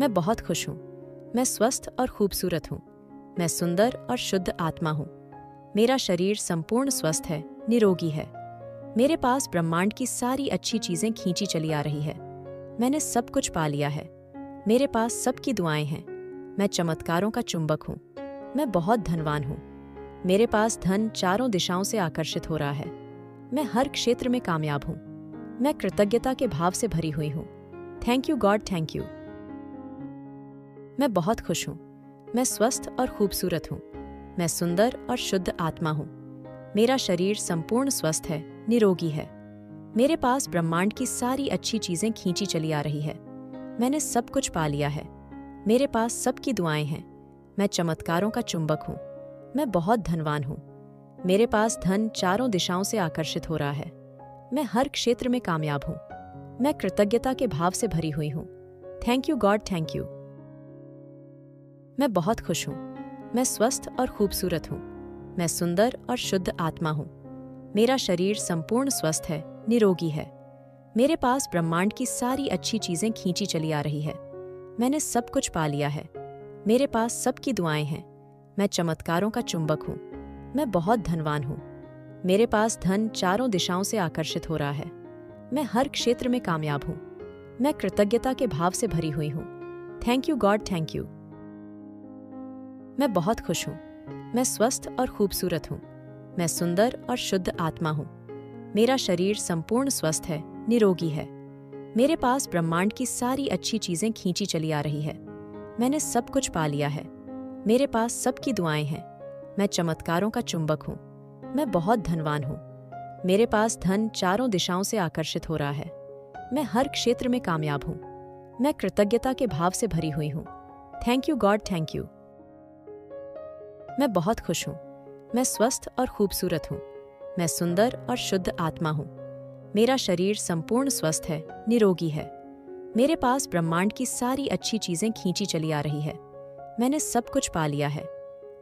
मैं बहुत खुश हूँ। मैं स्वस्थ और खूबसूरत हूँ। मैं सुंदर और शुद्ध आत्मा हूँ। मेरा शरीर संपूर्ण स्वस्थ है, निरोगी है। मेरे पास ब्रह्मांड की सारी अच्छी चीज़ें खींची चली आ रही है। मैंने सब कुछ पा लिया है। मेरे पास सबकी दुआएँ हैं। मैं चमत्कारों का चुंबक हूँ। मैं बहुत धनवान हूँ। मेरे पास धन चारों दिशाओं से आकर्षित हो रहा है। मैं हर क्षेत्र में कामयाब हूँ। मैं कृतज्ञता के भाव से भरी हुई हूँ। Thank you God, thank you. मैं बहुत खुश हूँ। मैं स्वस्थ और खूबसूरत हूँ। मैं सुंदर और शुद्ध आत्मा हूँ। मेरा शरीर संपूर्ण स्वस्थ है, निरोगी है। मेरे पास ब्रह्मांड की सारी अच्छी चीज़ें खींची चली आ रही है। मैंने सब कुछ पा लिया है। मेरे पास सबकी दुआएँ हैं। मैं चमत्कारों का चुंबक हूँ। मैं बहुत धनवान हूँ। मेरे पास धन चारों दिशाओं से आकर्षित हो रहा है। मैं हर क्षेत्र में कामयाब हूँ। मैं कृतज्ञता के भाव से भरी हुई हूँ। Thank you God, thank you. मैं बहुत खुश हूँ। मैं स्वस्थ और खूबसूरत हूँ। मैं सुंदर और शुद्ध आत्मा हूँ। मेरा शरीर संपूर्ण स्वस्थ है, निरोगी है। मेरे पास ब्रह्मांड की सारी अच्छी चीज़ें खींची चली आ रही है। मैंने सब कुछ पा लिया है। मेरे पास सबकी दुआएँ हैं। मैं चमत्कारों का चुंबक हूँ। मैं बहुत धनवान हूँ। मेरे पास धन चारों दिशाओं से आकर्षित हो रहा है। मैं हर क्षेत्र में कामयाब हूँ। मैं कृतज्ञता के भाव से भरी हुई हूँ। Thank you God, thank you. मैं बहुत खुश हूँ। मैं स्वस्थ और खूबसूरत हूँ। मैं सुंदर और शुद्ध आत्मा हूँ। मेरा शरीर संपूर्ण स्वस्थ है, निरोगी है। मेरे पास ब्रह्मांड की सारी अच्छी चीज़ें खींची चली आ रही है। मैंने सब कुछ पा लिया है। मेरे पास सबकी दुआएँ हैं। मैं चमत्कारों का चुंबक हूँ। मैं बहुत धनवान हूँ। मेरे पास धन चारों दिशाओं से आकर्षित हो रहा है। मैं हर क्षेत्र में कामयाब हूँ। मैं कृतज्ञता के भाव से भरी हुई हूँ। Thank you God, thank you. मैं बहुत खुश हूँ। मैं स्वस्थ और खूबसूरत हूँ। मैं सुंदर और शुद्ध आत्मा हूँ। मेरा शरीर संपूर्ण स्वस्थ है, निरोगी है। मेरे पास ब्रह्मांड की सारी अच्छी चीज़ें खींची चली आ रही है। मैंने सब कुछ पा लिया है।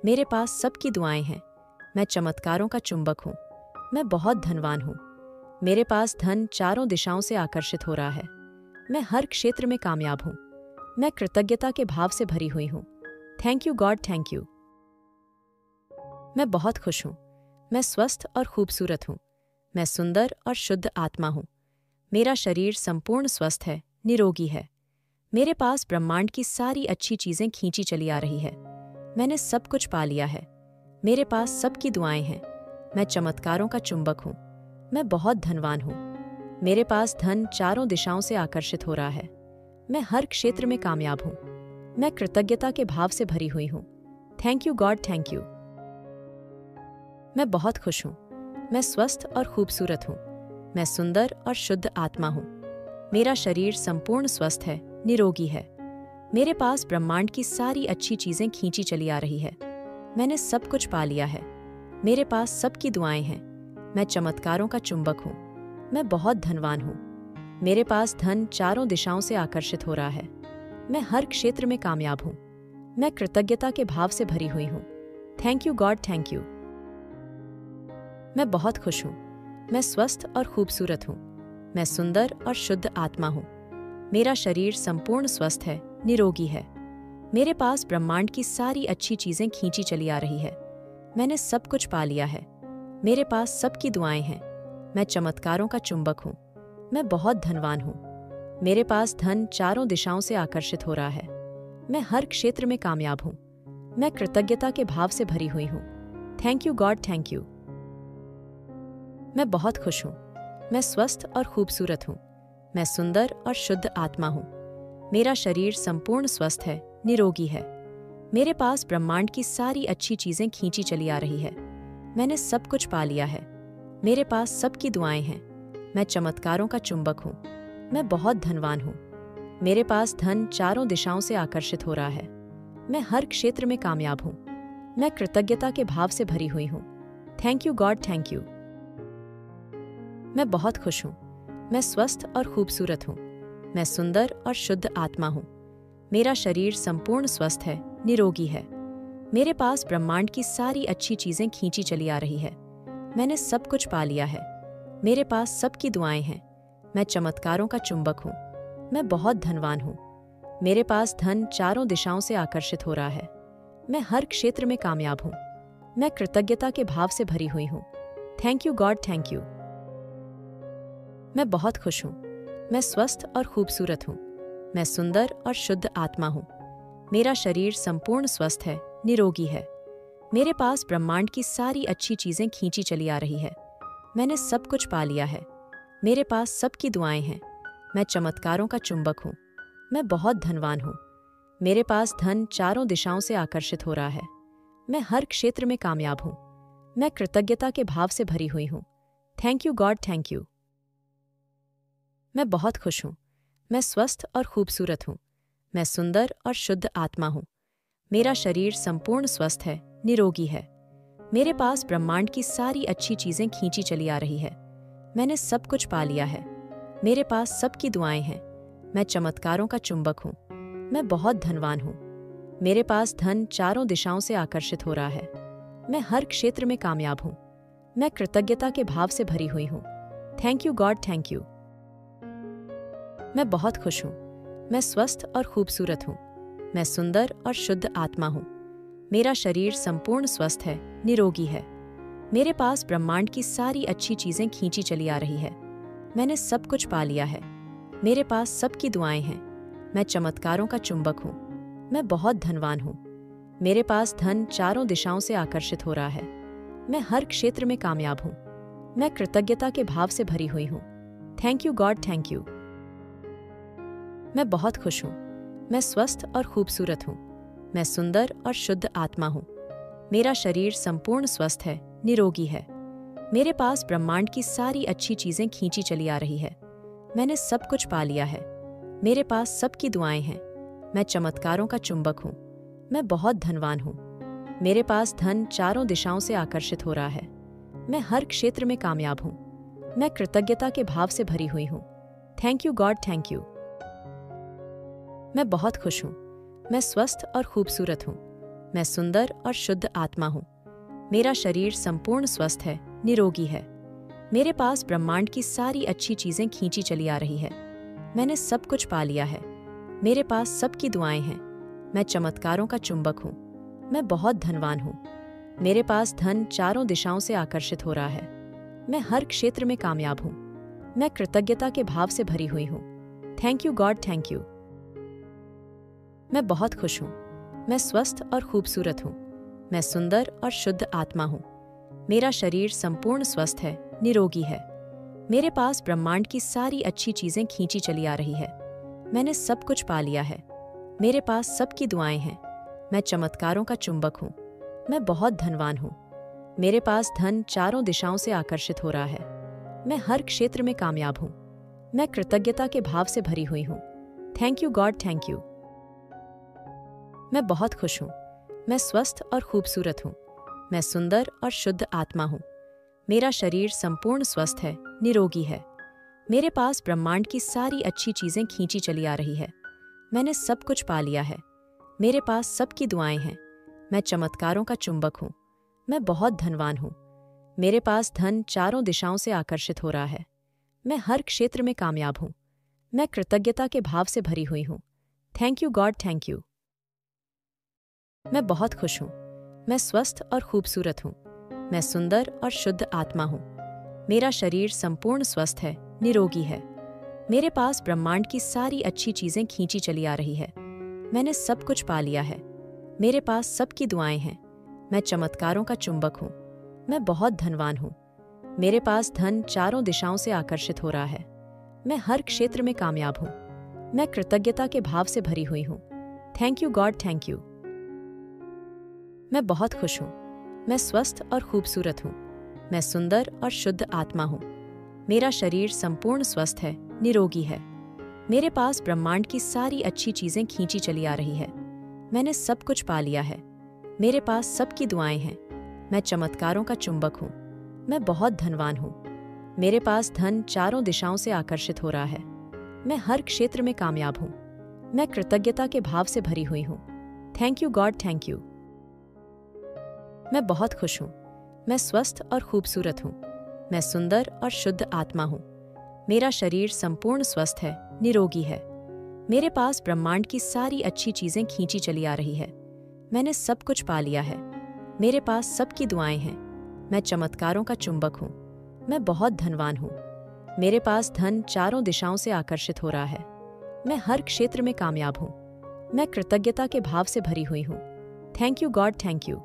मेरे पास सबकी दुआएँ हैं। मैं चमत्कारों का चुंबक हूँ। मैं बहुत धनवान हूँ। मेरे पास धन चारों दिशाओं से आकर्षित हो रहा है। मैं हर क्षेत्र में कामयाब हूँ। मैं कृतज्ञता के भाव से भरी हुई हूँ। Thank you God, thank you. मैं बहुत खुश हूँ। मैं स्वस्थ और खूबसूरत हूँ। मैं सुंदर और शुद्ध आत्मा हूँ। मेरा शरीर संपूर्ण स्वस्थ है, निरोगी है। मेरे पास ब्रह्मांड की सारी अच्छी चीज़ें खींची चली आ रही है। मैंने सब कुछ पा लिया है। मेरे पास सबकी दुआएँ हैं। मैं चमत्कारों का चुंबक हूँ। मैं बहुत धनवान हूँ। मेरे पास धन चारों दिशाओं से आकर्षित हो रहा है। मैं हर क्षेत्र में कामयाब हूँ। मैं कृतज्ञता के भाव से भरी हुई हूँ। Thank you God, thank you. मैं बहुत खुश हूँ। मैं स्वस्थ और खूबसूरत हूँ। मैं सुंदर और शुद्ध आत्मा हूँ। मेरा शरीर संपूर्ण स्वस्थ है, निरोगी है। मेरे पास ब्रह्मांड की सारी अच्छी चीज़ें खींची चली आ रही है। मैंने सब कुछ पा लिया है। मेरे पास सबकी दुआएँ हैं। मैं चमत्कारों का चुंबक हूँ। मैं बहुत धनवान हूँ। मेरे पास धन चारों दिशाओं से आकर्षित हो रहा है। मैं हर क्षेत्र में कामयाब हूँ। मैं कृतज्ञता के भाव से भरी हुई हूँ। Thank you God, thank you. मैं बहुत खुश हूँ। मैं स्वस्थ और खूबसूरत हूँ। मैं सुंदर और शुद्ध आत्मा हूँ। मेरा शरीर संपूर्ण स्वस्थ है, निरोगी है। मेरे पास ब्रह्मांड की सारी अच्छी चीज़ें खींची चली आ रही है। मैंने सब कुछ पा लिया है। मेरे पास सबकी दुआएँ हैं। मैं चमत्कारों का चुंबक हूँ। मैं बहुत धनवान हूँ। मेरे पास धन चारों दिशाओं से आकर्षित हो रहा है। मैं हर क्षेत्र में कामयाब हूँ। मैं कृतज्ञता के भाव से भरी हुई हूँ। Thank you God, thank you. मैं बहुत खुश हूँ। मैं स्वस्थ और खूबसूरत हूँ। मैं सुंदर और शुद्ध आत्मा हूँ। मेरा शरीर संपूर्ण स्वस्थ है, निरोगी है। मेरे पास ब्रह्मांड की सारी अच्छी चीज़ें खींची चली आ रही है। मैंने सब कुछ पा लिया है। मेरे पास सबकी दुआएँ हैं। मैं चमत्कारों का चुंबक हूँ। मैं बहुत धनवान हूँ। मेरे पास धन चारों दिशाओं से आकर्षित हो रहा है। मैं हर क्षेत्र में कामयाब हूँ। मैं कृतज्ञता के भाव से भरी हुई हूँ। Thank you God, thank you. मैं बहुत खुश हूँ। मैं स्वस्थ और खूबसूरत हूँ। मैं सुंदर और शुद्ध आत्मा हूँ। मेरा शरीर संपूर्ण स्वस्थ है, निरोगी है। मेरे पास ब्रह्मांड की सारी अच्छी चीज़ें खींची चली आ रही है। मैंने सब कुछ पा लिया है। मेरे पास सबकी दुआएँ हैं। मैं चमत्कारों का चुंबक हूँ। मैं बहुत धनवान हूँ। मेरे पास धन चारों दिशाओं से आकर्षित हो रहा है। मैं हर क्षेत्र में कामयाब हूँ। मैं कृतज्ञता के भाव से भरी हुई हूँ। Thank you God, thank you. मैं बहुत खुश हूँ। मैं स्वस्थ और खूबसूरत हूँ। मैं सुंदर और शुद्ध आत्मा हूँ। मेरा शरीर संपूर्ण स्वस्थ है, निरोगी है। मेरे पास ब्रह्मांड की सारी अच्छी चीज़ें खींची चली आ रही है। मैंने सब कुछ पा लिया है। मेरे पास सबकी दुआएँ हैं। मैं चमत्कारों का चुंबक हूँ। मैं बहुत धनवान हूँ। मेरे पास धन चारों दिशाओं से आकर्षित हो रहा है। मैं हर क्षेत्र में कामयाब हूँ। मैं कृतज्ञता के भाव से भरी हुई हूँ। Thank you God, thank you. मैं बहुत खुश हूँ। मैं स्वस्थ और खूबसूरत हूँ। मैं सुंदर और शुद्ध आत्मा हूँ। मेरा शरीर संपूर्ण स्वस्थ है, निरोगी है। मेरे पास ब्रह्मांड की सारी अच्छी चीज़ें खींची चली आ रही है। मैंने सब कुछ पा लिया है। मेरे पास सबकी दुआएँ हैं। मैं चमत्कारों का चुंबक हूँ। मैं बहुत धनवान हूँ। मेरे पास धन चारों दिशाओं से आकर्षित हो रहा है। मैं हर क्षेत्र में कामयाब हूँ। मैं कृतज्ञता के भाव से भरी हुई हूँ। Thank you God, thank you. मैं बहुत खुश हूँ। मैं स्वस्थ और खूबसूरत हूँ। मैं सुंदर और शुद्ध आत्मा हूँ। मेरा शरीर संपूर्ण स्वस्थ है, निरोगी है। मेरे पास ब्रह्मांड की सारी अच्छी चीज़ें खींची चली आ रही है। मैंने सब कुछ पा लिया है। मेरे पास सबकी दुआएँ हैं। मैं चमत्कारों का चुंबक हूँ। मैं बहुत धनवान हूँ। मेरे पास धन चारों दिशाओं से आकर्षित हो रहा है। मैं हर क्षेत्र में कामयाब हूँ। मैं कृतज्ञता के भाव से भरी हुई हूँ। Thank you God, thank you. मैं बहुत खुश हूँ। मैं स्वस्थ और खूबसूरत हूँ। मैं सुंदर और शुद्ध आत्मा हूँ। मेरा शरीर संपूर्ण स्वस्थ है, निरोगी है। मेरे पास ब्रह्मांड की सारी अच्छी चीज़ें खींची चली आ रही है। मैंने सब कुछ पा लिया है। मेरे पास सबकी दुआएँ हैं। मैं चमत्कारों का चुंबक हूँ। मैं बहुत धनवान हूँ। मेरे पास धन चारों दिशाओं से आकर्षित हो रहा है। मैं हर क्षेत्र में कामयाब हूँ। मैं कृतज्ञता के भाव से भरी हुई हूँ। Thank you God, thank you. मैं बहुत खुश हूँ। मैं स्वस्थ और खूबसूरत हूँ। मैं सुंदर और शुद्ध आत्मा हूँ। मेरा शरीर संपूर्ण स्वस्थ है, निरोगी है। मेरे पास ब्रह्मांड की सारी अच्छी चीज़ें खींची चली आ रही है। मैंने सब कुछ पा लिया है। मेरे पास सबकी दुआएँ हैं। मैं चमत्कारों का चुंबक हूँ। मैं बहुत धनवान हूँ। मेरे पास धन चारों दिशाओं से आकर्षित हो रहा है। मैं हर क्षेत्र में कामयाब हूँ। मैं कृतज्ञता के भाव से भरी हुई हूँ। Thank you God, thank you. मैं बहुत खुश हूँ। मैं स्वस्थ और खूबसूरत हूँ। मैं सुंदर और शुद्ध आत्मा हूँ। मेरा शरीर संपूर्ण स्वस्थ है, निरोगी है। मेरे पास ब्रह्मांड की सारी अच्छी चीज़ें खींची चली आ रही है। मैंने सब कुछ पा लिया है। मेरे पास सबकी दुआएँ हैं। मैं चमत्कारों का चुंबक हूँ। मैं बहुत धनवान हूँ। मेरे पास धन चारों दिशाओं से आकर्षित हो रहा है। मैं हर क्षेत्र में कामयाब हूँ। मैं कृतज्ञता के भाव से भरी हुई हूँ। Thank you God, thank you. मैं बहुत खुश हूँ। मैं स्वस्थ और खूबसूरत हूँ। मैं सुंदर और शुद्ध आत्मा हूँ। मेरा शरीर संपूर्ण स्वस्थ है, निरोगी है। मेरे पास ब्रह्मांड की सारी अच्छी चीज़ें खींची चली आ रही है। मैंने सब कुछ पा लिया है। मेरे पास सबकी दुआएँ हैं। मैं चमत्कारों का चुंबक हूँ। मैं बहुत धनवान हूँ। मेरे पास धन चारों दिशाओं से आकर्षित हो रहा है। मैं हर क्षेत्र में कामयाब हूँ। मैं कृतज्ञता के भाव से भरी हुई हूँ। Thank you God, thank you. मैं बहुत खुश हूँ। मैं स्वस्थ और खूबसूरत हूँ। मैं सुंदर और शुद्ध आत्मा हूँ। मेरा शरीर संपूर्ण स्वस्थ है, निरोगी है। मेरे पास ब्रह्मांड की सारी अच्छी चीज़ें खींची चली आ रही है। मैंने सब कुछ पा लिया है। मेरे पास सबकी दुआएँ हैं। मैं चमत्कारों का चुंबक हूँ। मैं बहुत धनवान हूँ। मेरे पास धन चारों दिशाओं से आकर्षित हो रहा है। मैं हर क्षेत्र में कामयाब हूँ। मैं कृतज्ञता के भाव से भरी हुई हूँ। Thank you God, thank you. मैं बहुत खुश हूँ। मैं स्वस्थ और खूबसूरत हूँ। मैं सुंदर और शुद्ध आत्मा हूँ। मेरा शरीर संपूर्ण स्वस्थ है, निरोगी है। मेरे पास ब्रह्मांड की सारी अच्छी चीज़ें खींची चली आ रही है। मैंने सब कुछ पा लिया है। मेरे पास सबकी दुआएँ हैं। मैं चमत्कारों का चुंबक हूँ। मैं बहुत धनवान हूँ। मेरे पास धन चारों दिशाओं से आकर्षित हो रहा है। मैं हर क्षेत्र में कामयाब हूँ। मैं कृतज्ञता के भाव से भरी हुई हूँ। Thank you God, thank you. मैं बहुत खुश हूँ। मैं स्वस्थ और खूबसूरत हूँ। मैं सुंदर और शुद्ध आत्मा हूँ। मेरा शरीर संपूर्ण स्वस्थ है, निरोगी है। मेरे पास ब्रह्मांड की सारी अच्छी चीज़ें खींची चली आ रही है। मैंने सब कुछ पा लिया है। मेरे पास सबकी दुआएँ हैं। मैं चमत्कारों का चुंबक हूँ। मैं बहुत धनवान हूँ। मेरे पास धन चारों दिशाओं से आकर्षित हो रहा है। मैं हर क्षेत्र में कामयाब हूँ। मैं कृतज्ञता के भाव से भरी हुई हूँ। Thank you God, thank you.